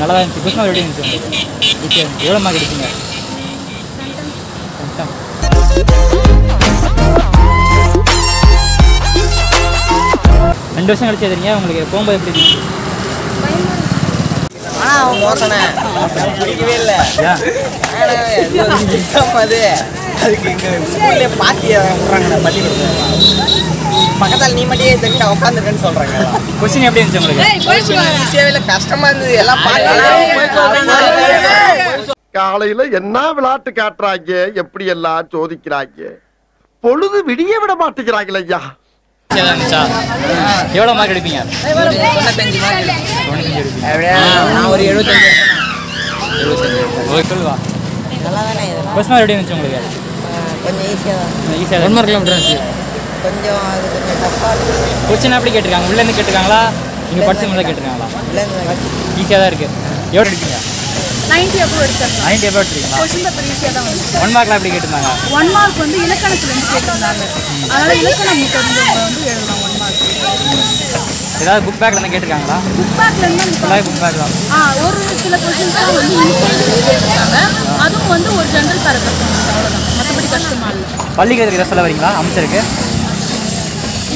நல்லா தான் இருந்துச்சு. கொஸ்டின் எப்படி இருந்துச்சு? இருந்துச்சு எவ்வளோ மார்க் எடுப்பீங்க. ரெண்டு வருஷம் கழிச்சு எதிரிங்க. உங்களுக்கு போகும்போது எப்படி இருந்துச்சு? ஆனா அவன் மோசனே. பிடிக்கவே இல்லை. அது? அதுக்கு எங்க ஸ்கூல்லே பாத்தி விட்றாங்க பள்ளிக்கூடத்தில் பக்கத்தால் நீ மட்டும் தெரிஞ்சு நான் உட்காந்துருக்கேன்னு சொல்றாங்க. கொஸ்டின் எப்படி இருந்துச்சு உங்களுக்கு? ஈஸியாவே இல்லை கஷ்டமா இருந்தது. எல்லாம் காலையில என்ன விளையாட்டு காட்டுறாங்க? எப்படி எல்லாம் சோதிக்கிறாங்க? பொழுது விடிய விட மாட்டேங்கிறாங்களே ஐயா. எவ்வளோ மார்க் எடுப்பீங்க? நான் ஒரு எழுபத்தஞ்சு. ஓகே சொல்லுவா. நல்லா தானே இதெல்லாம். கொஸ்டின் எப்படி இருந்துச்சு உங்களுக்கு? கொஞ்சம் ஈஸியாக தான் ஈஸியாக ஒன் மார்க் கிலோமீட்டர் இருந்துச்சு கொஞ்சம் அது கொஞ்சம் டஃப்பாக இருக்குது கொஸ்டின் எப்படி கேட்டிருக்காங்க? உள்ளேருந்து கேட்டிருக்காங்களா? நீங்கள் படிச்ச மாதிரி கேட்டிருக்காங்களா? ஈஸியாக தான் இருக்குது எவ்வளோ எடுப்பீங்க நைன்டி அப்புறம் எடுத்தாங்க? நைன்டி எவ்வளோ எடுத்துருக்கீங்களா? கொஸ்டின் பேப்பர் ஈஸியாக தான் வந்து ஒன் மார்க்லாம் எப்படி கேட்டிருந்தாங்க? ஒன் மார்க் வந்து இலக்கணத்துலேருந்து கேட்டிருந்தாங்க. அதனால இலக்கணம் தெரிஞ்சவங்க வந்து எழுதலாம் ஒன் மார்க் ஏதாவது புக் இருந்து கேட்டிருக்காங்களா? புக் பேக்லேருந்து அந்த ஃபுல்லாக புக் பேக் தான். ஆ ஒரு சில கொஸ்டின்ஸ் வந்து கேட்டிருக்காங்க. அதுவும் வந்து ஒரு ஜென்ரல் பேரகிராஃப் அவ்வளோதான் மற்றபடி கஷ்டமா இல்லை. பள்ளிக்கு எதாவது சொல்ல வரீங்களா? அமைச்சருக்கு?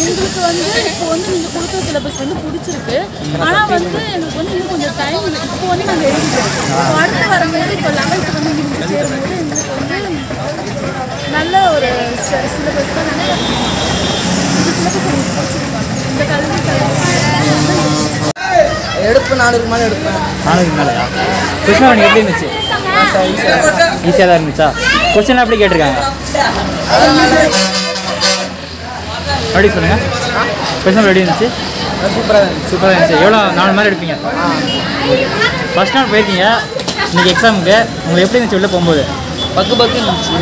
எங்களுக்கு வந்து இப்போ வந்து நீங்கள் கொடுத்த சிலபஸ் வந்து பிடிச்சிருக்கு. ஆனால் வந்து எங்களுக்கு வந்து இன்னும் கொஞ்சம் டைம் இப்போ வந்து நாங்கள் எழுதிக்கிறோம் இப்போ அடுத்து வரும்போது இப்போ லெவல்த்து வந்து இங்கே சேரும்போது எங்களுக்கு வந்து நல்ல ஒரு சிலபஸ் தான் நாங்கள் இந்த சிலபஸ் எங்களுக்கு பிடிச்சிருக்காங்க இந்த கல்வி எடுப்பு நானூறு மேலே எடுப்பேன். நானூறு மேலையா? அவனுக்கு எப்படி இருந்துச்சு? ஈஸியாக தான் இருந்துச்சா? கொஸ்டின் எப்படி கேட்டிருக்காங்க? எப்படி சொல்லுங்கள் கொஸ்டின் எப்படி இருந்துச்சு. சூப்பராக இருந்துச்சு. சூப்பராக இருந்துச்சு. எவ்வளோ நாலு மாதிரி எடுப்பீங்க? ஃபஸ்ட் நாள் போயிருக்கீங்க. இன்னைக்கு எக்ஸாமுக்கு உங்களுக்கு எப்படி இருந்துச்சு உள்ளே போகும்போது? பக்கு பக்கு இருந்துச்சு.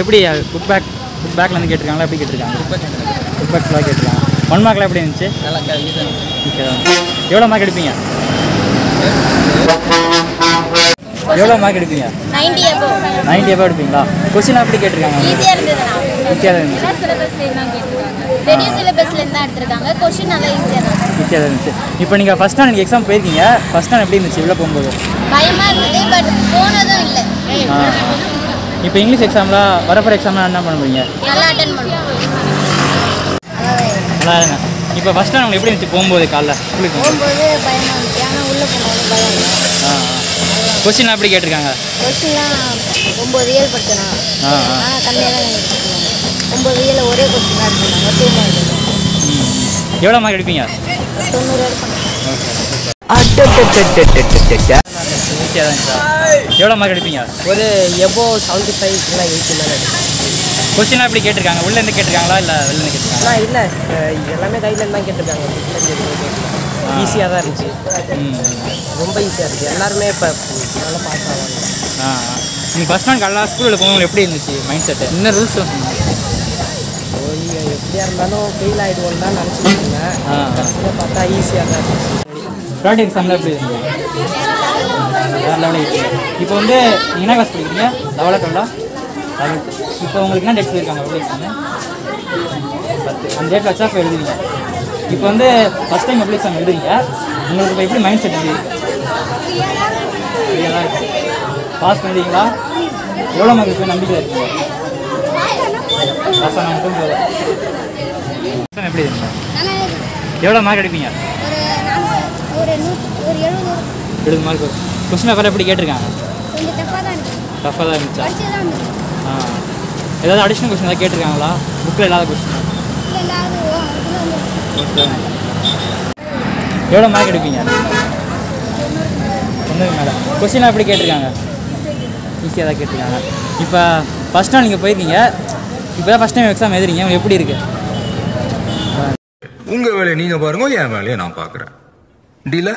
எப்படி புக் பேக் புக் பேக்கில் இருந்து கேட்டிருக்காங்களா? எப்படி கேட்டிருக்காங்க? புக் பேக் ஃபுல்லாக கேட்டிருக்காங்க ஒன் மார்க்கில் எப்படி இருந்துச்சு? நல்லா. எவ்வளோ மார்க் எடுப்பீங்க? எவ்வளோ மார்க் எடுப்பீங்க? நைன்டி எவ்வளோ எடுப்பீங்களா? கொஸ்டின் எப்படி கேட்டிருக்காங்க. ஈஸியாக இருந்துச்சு. இருந்துச்சு. இப்போ நீங்கள் ஃபஸ்ட் நீங்கள் எக்ஸாம் போயிருக்கீங்க. ஃபஸ்ட் நாள் எப்படி இருந்துச்சு? உள்ளே போகும்போது? இப்போ இங்கிலீஷ் எக்ஸாமில் வரப்போகிற எக்ஸாம்லாம் என்ன பண்ண போறீங்க நல்லா இருங்க இப்போ ஃபஸ்ட் நாள் உங்களுக்கு எப்படி இருந்துச்சு? போகும்போது காலைல? போகும்போது? பயமாக இருந்துச்சு. ஆனால் உள்ளே போனாலும் பயம் இல்லை ஆ கொஸ்டின் எப்படி கேட்டிருக்காங்க? கொஸ்டின்லாம் ஒம்பது இயல் ஆனால் கம்மியாக தான் ஒம்பது இயல் ஒரே கொஸ்டின் தான் எடுத்துருக்காங்க டூ மார்க். எவ்வளோ மார்க் எடுப்பீங்க தொண்ணூறு எடுப்பாங்க எவ்வளோ மார்க் எடுப்பீங்க? ஒரு எபோ செவன்ட்டி ஃபைவ் எயிட்டி மேலே கொஸ்டின் எப்படி கேட்டிருக்காங்க? உள்ளேருந்து கேட்டிருக்காங்களா? இல்லை வெளிலேருந்து கேட்டிருக்காங்க ஆனால் இல்லை எல்லாமே கைட்லைன் தான் கேட்டிருக்காங்க. ஈஸியாக தான் இருந்துச்சு. ரொம்ப ஈஸியாக இருக்குது எல்லாருமே இப்போ நல்லா பாஸ் ஆவாங்க. ஆ. நீங்கள் ஃபஸ்ட் நாள் காலைல ஸ்கூலில் போகும்போது எப்படி இருந்துச்சு மைண்ட் செட்டு என்ன ரூல்ஸ் எப்படியா இருந்தாலும் ஃபெயில் ஆகிடுவோம் தான் நினச்சிட்டு இருந்தேன். பார்த்தா ஈஸியாக தான் இருந்துச்சு. ப்ராடக்ட் எக்ஸாமில் எப்படி இருந்தது வேறு லெவலில் இப்போ வந்து என்ன கிளாஸ் படிக்கிறீங்க. லெவலா டுவெல்லா இப்போ உங்களுக்கு என்ன டேட் சொல்லியிருக்காங்க பத்து. அந்த டேட்டில் வச்சா இப்போ எழுதுவீங்க இப்போ வந்து ஃபஸ்ட் டைம் எப்படி எக்ஸாம் எழுதுறீங்க. உங்களுக்கு இப்போ எப்படி மைண்ட் செட் இருக்கு? பாஸ் பண்ணுறீங்களா எவ்வளோ மார்க் இருக்கு? நம்பிக்கை இருக்கீங்க பாஸ் ஆனால் மட்டும் போதும். எப்படி இருக்குங்க எவ்வளோ மார்க் எடுப்பீங்க? எழுபது மார்க் கொஸ்டின் பேப்பர் எப்படி கேட்டிருக்காங்க? டஃப்பாக தான் இருந்துச்சு? ஏதாவது அடிஷ்னல் கொஸ்டின் ஏதாவது கேட்டிருக்காங்களா? புக்கில் இல்லாத கொஸ்டின் எவ்வளோ மார்க் எடுப்பீங்க? ஒன்றுக்கு மேடம் கொஸ்டின்லாம் எப்படி கேட்டிருக்காங்க? ஈஸியாக தான் கேட்டிருக்காங்க. இப்போ ஃபஸ்ட் நாள் நீங்கள் போயிருக்கீங்க. இப்போ தான் ஃபஸ்ட் டைம் எக்ஸாம் எழுதுறீங்க. உங்களுக்கு எப்படி இருக்கு? உங்கள் வேலையை நீங்கள் பாருங்க என் வேலையை நான் பார்க்குறேன். டீல